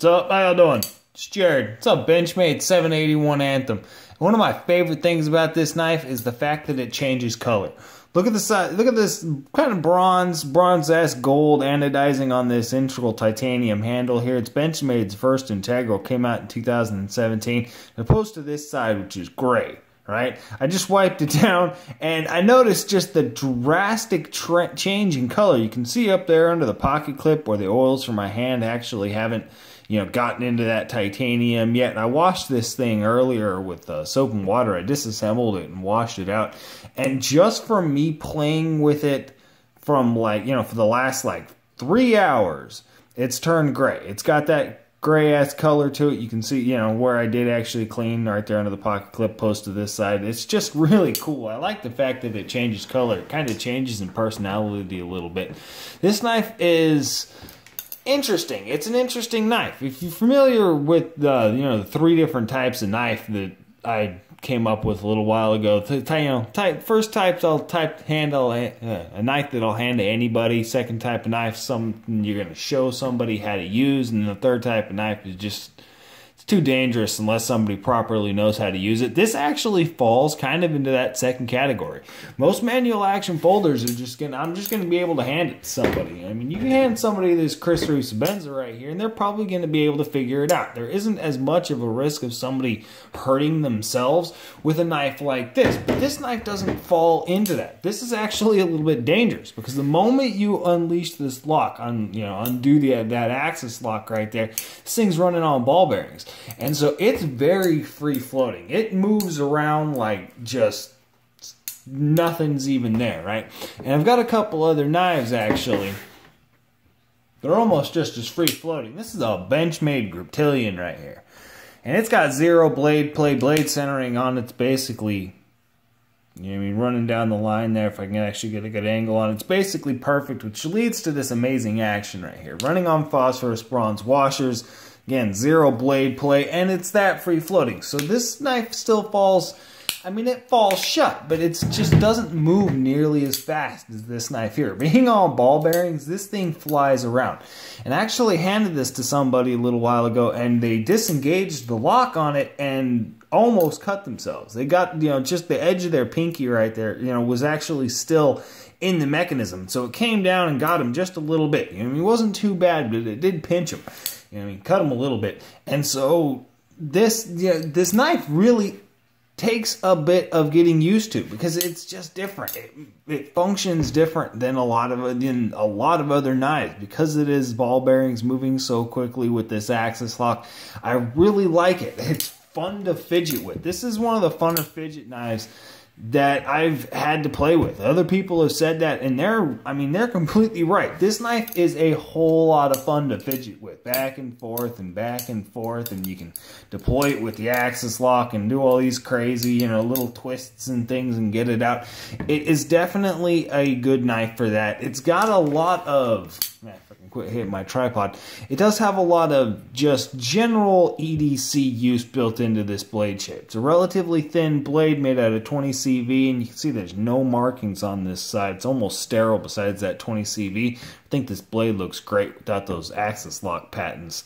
What's up? How y'all doing? It's Jared. What's up, Benchmade 781 Anthem? One of my favorite things about this knife is the fact that it changes color. Look at the side. Look at this kind of bronze, bronze-esque gold anodizing on this integral titanium handle here. It's Benchmade's first integral. Came out in 2017. Opposed to this side, which is gray right? I just wiped it down and I noticed just the drastic change in color. You can see up there under the pocket clip where the oils from my hand actually haven't, you know, gotten into that titanium yet. And I washed this thing earlier with uh, soap and water. I disassembled it and washed it out. And just from me playing with it from like, you know, for the last like three hours, it's turned gray. It's got that gray ass color to it. You can see, you know, where I did actually clean right there under the pocket clip post to this side. It's just really cool. I like the fact that it changes color. It kind of changes in personality a little bit. This knife is interesting. It's an interesting knife. If you're familiar with the, you know, the three different types of knife that I came up with a little while ago. You know, type first types I'll type handle a, uh, a knife that I'll hand to anybody. Second type of knife, something you're gonna show somebody how to use, and the third type of knife is just too dangerous unless somebody properly knows how to use it. This actually falls kind of into that second category. Most manual action folders are just gonna, I'm just gonna be able to hand it to somebody. I mean, you can hand somebody this Chris Reeve Sebenza right here, and they're probably gonna be able to figure it out. There isn't as much of a risk of somebody hurting themselves with a knife like this, but this knife doesn't fall into that. This is actually a little bit dangerous because the moment you unleash this lock, on you know, undo the that axis lock right there, this thing's running on ball bearings. And so it's very free floating. It moves around like just nothing's even there, right? And I've got a couple other knives actually. They're almost just as free floating. This is a Benchmade Griptilian right here. And it's got zero blade play, blade centering on it's basically you know I mean running down the line there if I can actually get a good angle on it. It's basically perfect, which leads to this amazing action right here. Running on phosphorus bronze washers Again, zero blade play, and it's that free floating. So this knife still falls, I mean, it falls shut, but it just doesn't move nearly as fast as this knife here. Being all ball bearings, this thing flies around. And I actually handed this to somebody a little while ago, and they disengaged the lock on it and almost cut themselves. They got, you know, just the edge of their pinky right there, you know, was actually still in the mechanism. So it came down and got him just a little bit. You know, it wasn't too bad, but it did pinch him. You know, I mean, cut them a little bit. And so this yeah, this knife really takes a bit of getting used to because it's just different. It, it, functions different than a lot of than a lot of other knives because it is ball bearings moving so quickly with this axis lock. I really like it. It's fun to fidget with. This is one of the fun funner fidget knives that I've had to play with. Other people have said that, and they're, I mean, they're completely right. This knife is a whole lot of fun to fidget with, back and forth and back and forth, and you can deploy it with the axis lock and do all these crazy, you know, little twists and things and get it out. It is definitely a good knife for that. It's got a lot of, hitting my tripod. It does have a lot of just general EDC use built into this blade shape. It's a relatively thin blade made out of 20 CV, and you can see there's no markings on this side. It's almost sterile besides that 20 CV. I think this blade looks great without those axis lock patents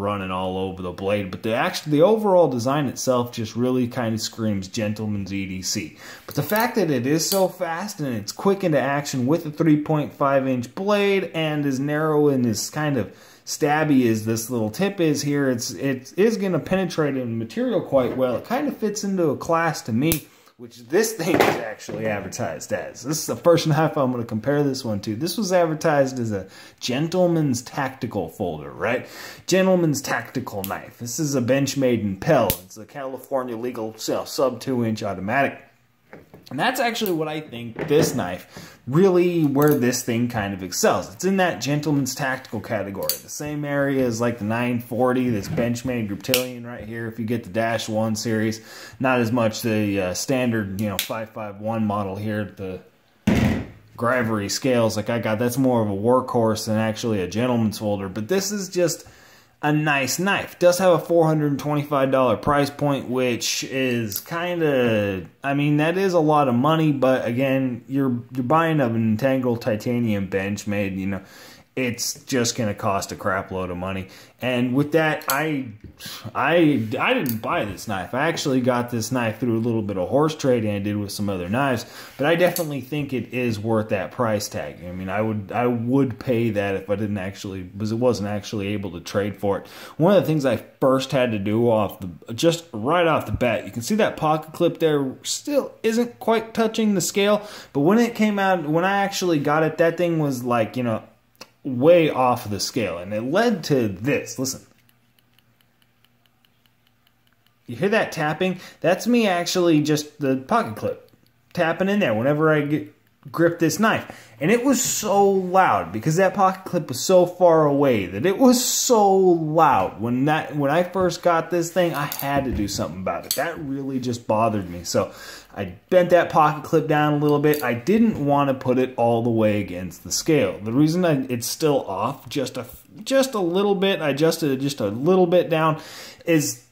running all over the blade. But the actual, the overall design itself just really kind of screams gentleman's EDC. But the fact that it is so fast and it's quick into action with a 3.5 inch blade and as narrow and as kind of stabby as this little tip is here, it's it is going to penetrate in material quite well. It kind of fits into a class to me which this thing is actually advertised as. This is the first knife I'm going to compare this one to. This was advertised as a gentleman's tactical folder, right? Gentleman's tactical knife. This is a Benchmade Impel. It's a California legal sub 2 inch automatic. And that's actually what I think this knife, really where this thing kind of excels. It's in that gentleman's tactical category. The same area as like the 940, this Benchmade Griptilian right here. If you get the Dash 1 series, not as much the uh, standard, you know, 551 model here, the Gravity scales like I got. That's more of a workhorse than actually a gentleman's folder. But this is just a nice knife. Does have a $425 price point, which is kind of, I mean, that is a lot of money, but again, you're you're buying an integral titanium Benchmade, you know, it's just going to cost a crap load of money. And with that, I, I, I didn't buy this knife. I actually got this knife through a little bit of horse trading I did with some other knives. But I definitely think it is worth that price tag. I mean, I would, I would pay that if I didn't actually, because it wasn't actually able to trade for it. One of the things I first had to do off the, just right off the bat, you can see that pocket clip there still isn't quite touching the scale. But when it came out, when I actually got it, that thing was like, you know, way off the scale. And it led to this. Listen. You hear that tapping? That's me actually just the pocket clip tapping in there whenever I get, grip this knife. And it was so loud because that pocket clip was so far away that it was so loud. When that when I first got this thing, I had to do something about it. That really just bothered me. So I bent that pocket clip down a little bit. I didn't want to put it all the way against the scale. The reason I, it's still off just a just a little bit, I adjusted it just a little bit down, is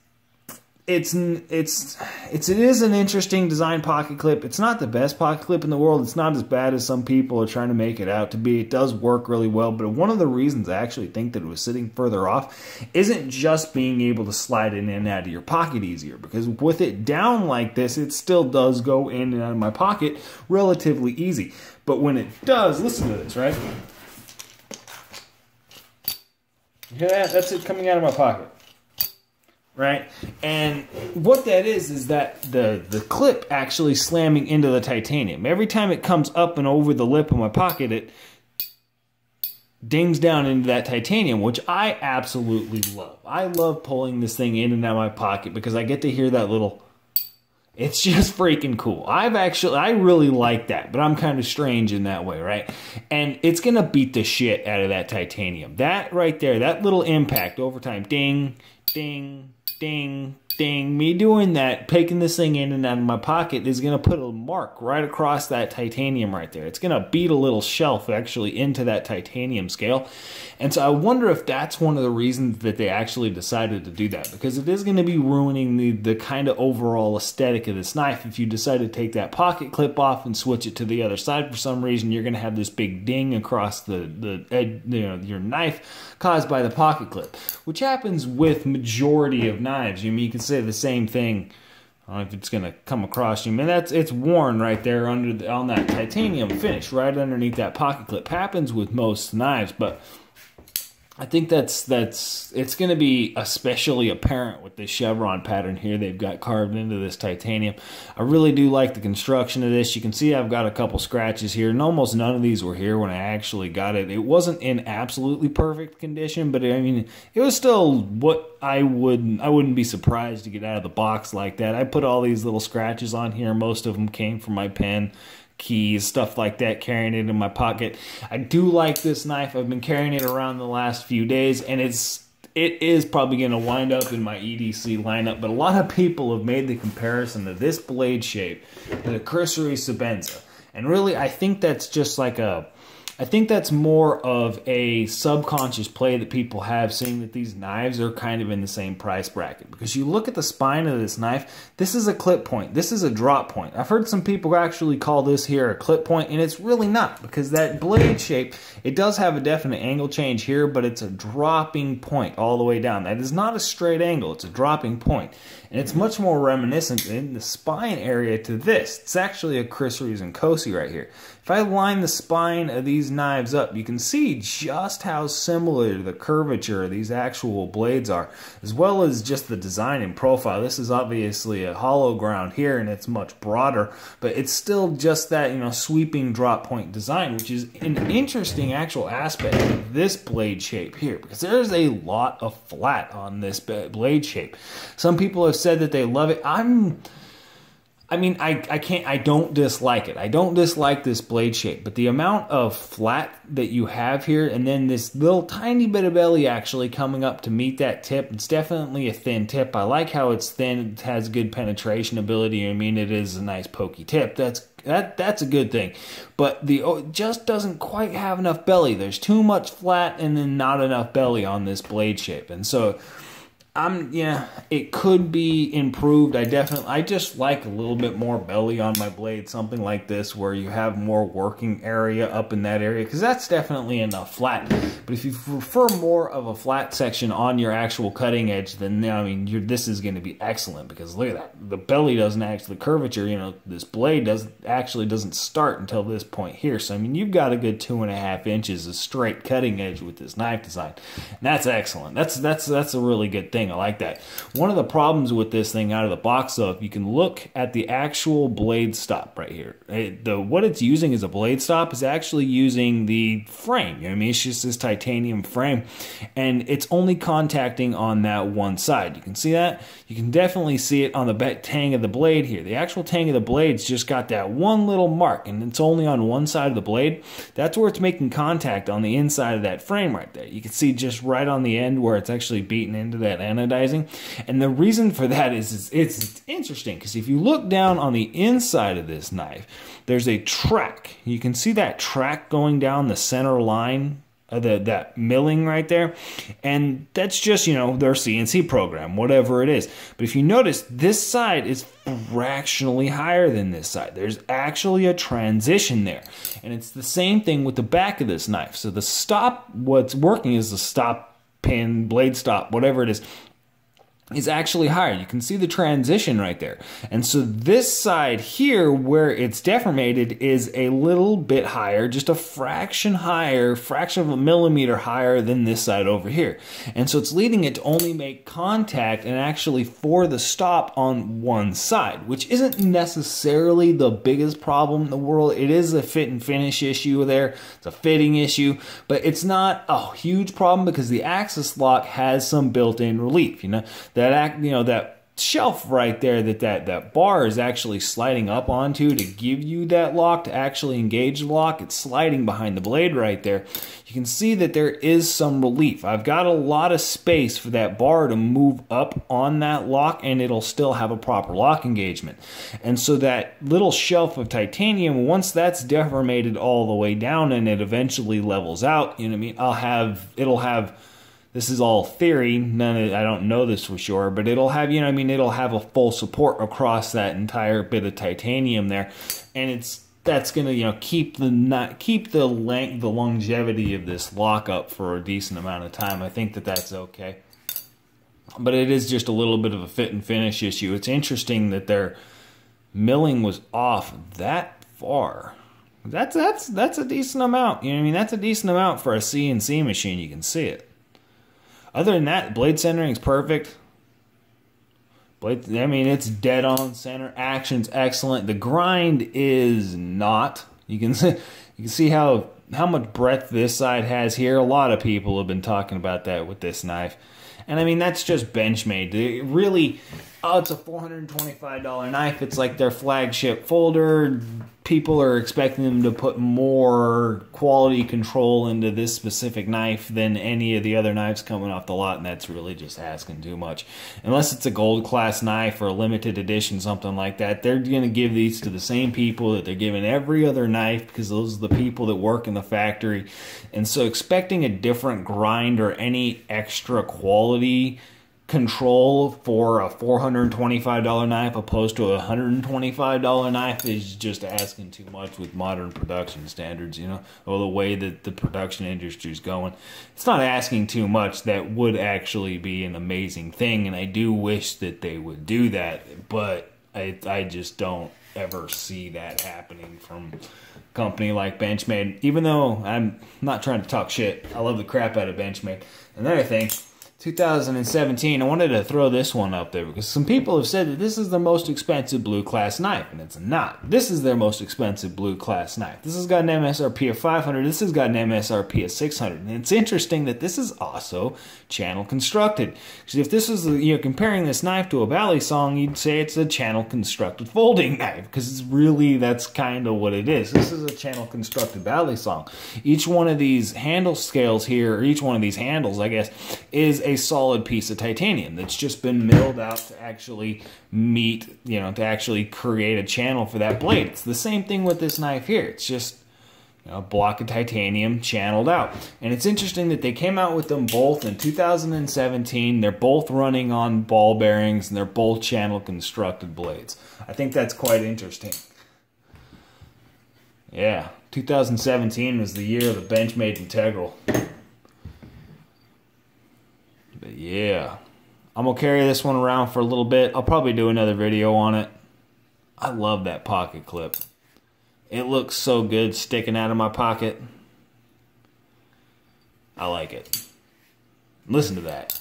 it's it's it's it is an interesting design pocket clip. It's not the best pocket clip in the world. It's not as bad as some people are trying to make it out to be. It does work really well, but one of the reasons I actually think that it was sitting further off isn't just being able to slide it in and out of your pocket easier because with it down like this, it still does go in and out of my pocket relatively easy. But when it does, listen to this, right? That? That's it coming out of my pocket right? And what that is is that the the clip actually slamming into the titanium. Every time it comes up and over the lip of my pocket, it dings down into that titanium, which I absolutely love. I love pulling this thing in and out of my pocket because I get to hear that little it's just freaking cool. I've actually, I really like that, but I'm kind of strange in that way, right? And it's going to beat the shit out of that titanium. That right there, that little impact over time, ding, ding, ding, ding. Me doing that, taking this thing in and out of my pocket is going to put a mark right across that titanium right there. It's going to beat a little shelf actually into that titanium scale. And so I wonder if that's one of the reasons that they actually decided to do that because it is going to be ruining the, the kind of overall aesthetic of this knife. If you decide to take that pocket clip off and switch it to the other side for some reason, you're going to have this big ding across the, the edge, you know, your knife caused by the pocket clip, which happens with majority of knives. You mean you can say the same thing. I don't know if it's gonna come across you. Man, that's it's worn right there under the, on that titanium finish, right underneath that pocket clip. Happens with most knives, but I think that's that's it's going to be especially apparent with this chevron pattern here they've got carved into this titanium. I really do like the construction of this. You can see I've got a couple scratches here, and almost none of these were here when I actually got it. It wasn't in absolutely perfect condition, but I mean it was still what I would I wouldn't be surprised to get out of the box like that. I put all these little scratches on here. Most of them came from my pen keys, stuff like that, carrying it in my pocket. I do like this knife. I've been carrying it around the last few days, and it's it is probably going to wind up in my EDC lineup, but a lot of people have made the comparison to this blade shape to the Chris Reeve Sebenza. And really, I think that's just like a I think that's more of a subconscious play that people have, seeing that these knives are kind of in the same price bracket. Because you look at the spine of this knife, this is a clip point, this is a drop point. I've heard some people actually call this here a clip point, and it's really not, because that blade shape, it does have a definite angle change here, but it's a dropping point all the way down. That is not a straight angle, it's a dropping point. And it's much more reminiscent in the spine area to this. It's actually a Chris Reeves Inkosi right here. If I line the spine of these knives up, you can see just how similar the curvature of these actual blades are, as well as just the design and profile. This is obviously a hollow ground here, and it's much broader, but it's still just that, you know, sweeping drop point design, which is an interesting actual aspect of this blade shape here, because there's a lot of flat on this blade shape. Some people have said that they love it. I'm I mean, I, I can't, I don't dislike it. I don't dislike this blade shape, but the amount of flat that you have here, and then this little tiny bit of belly actually coming up to meet that tip, it's definitely a thin tip. I like how it's thin, it has good penetration ability. I mean, it is a nice pokey tip. That's that that's a good thing. But the oh, it just doesn't quite have enough belly. There's too much flat and then not enough belly on this blade shape. And so I'm yeah, it could be improved. I definitely I just like a little bit more belly on my blade, something like this where you have more working area up in that area cuz that's definitely enough flat. But if you prefer more of a flat section on your actual cutting edge, then I mean, this is going to be excellent because look at that. The belly doesn't actually curvature, you know, this blade doesn't actually doesn't start until this point here. So I mean, you've got a good two and a half inches of straight cutting edge with this knife design. And that's excellent. That's that's that's a really good thing. I like that. One of the problems with this thing out of the box, though, if you can look at the actual blade stop right here, it, the what it's using as a blade stop is actually using the frame. You know I mean, it's just this titanium frame, and it's only contacting on that one side. You can see that. You can definitely see it on the tang of the blade here. The actual tang of the blade's just got that one little mark, and it's only on one side of the blade. That's where it's making contact on the inside of that frame right there. You can see just right on the end where it's actually beaten into that anodizing. And the reason for that is, is it's interesting because if you look down on the inside of this knife, there's a track. You can see that track going down the center line uh, the, that milling right there. And that's just, you know, their CNC program, whatever it is. But if you notice, this side is fractionally higher than this side. There's actually a transition there. And it's the same thing with the back of this knife. So the stop, what's working is the stop pin, blade stop, whatever it is, is actually higher. You can see the transition right there. And so this side here, where it's deformated, is a little bit higher, just a fraction higher, fraction of a millimeter higher than this side over here. And so it's leading it to only make contact and actually for the stop on one side, which isn't necessarily the biggest problem in the world. It is a fit and finish issue there. It's a fitting issue, but it's not a huge problem because the axis lock has some built-in relief, you know that act, you know, that shelf right there that, that that bar is actually sliding up onto to give you that lock to actually engage the lock it's sliding behind the blade right there. You can see that there is some relief. I've got a lot of space for that bar to move up on that lock and it'll still have a proper lock engagement. And so that little shelf of titanium once that's deformated all the way down and it eventually levels out you know what I mean I'll have it'll have this is all theory. None of, I don't know this for sure, but it'll have, you know, I mean, it'll have a full support across that entire bit of titanium there. And it's, that's going to, you know, keep the not keep the length, the longevity of this lockup for a decent amount of time. I think that that's okay. But it is just a little bit of a fit and finish issue. It's interesting that their milling was off that far. That's that's that's a decent amount. You know I mean? That's a decent amount for a CNC machine. You can see it. Other than that, blade centering is perfect. Blade, I mean, it's dead on center. Action's excellent. The grind is not. You can see, you can see how how much breadth this side has here. A lot of people have been talking about that with this knife. And I mean, that's just Benchmade. It really, oh, it's a $425 knife. It's like their flagship folder. People are expecting them to put more quality control into this specific knife than any of the other knives coming off the lot, and that's really just asking too much. Unless it's a gold class knife or a limited edition, something like that, they're going to give these to the same people that they're giving every other knife because those are the people that work in the factory. And so expecting a different grind or any extra quality control for a $425 knife opposed to a $125 knife is just asking too much with modern production standards, you know, or the way that the production industry is going. It's not asking too much. That would actually be an amazing thing, and I do wish that they would do that, but I, I just don't ever see that happening from a company like Benchmade. Even though I'm not trying to talk shit, I love the crap out of Benchmade. Another thing, 2017, I wanted to throw this one up there because some people have said that this is the most expensive blue class knife, and it's not. This is their most expensive blue class knife. This has got an MSRP of 500. This has got an MSRP of 600. And it's interesting that this is also channel constructed. Because if this is, you know, comparing this knife to a Valley Song, you'd say it's a channel constructed folding knife because it's really, that's kind of what it is. This is a channel constructed Valley Song. Each one of these handle scales here, or each one of these handles, I guess, is a solid piece of titanium that's just been milled out to actually meet, you know, to actually create a channel for that blade. It's the same thing with this knife here. It's just, a block of titanium channeled out. And it's interesting that they came out with them both in 2017. They're both running on ball bearings and they're both channel constructed blades. I think that's quite interesting. Yeah, 2017 was the year of the Benchmade Integral. Yeah, I'm going to carry this one around for a little bit. I'll probably do another video on it. I love that pocket clip. It looks so good sticking out of my pocket. I like it. Listen to that.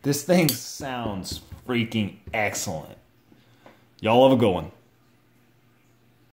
This thing sounds freaking excellent. Y'all have a good one.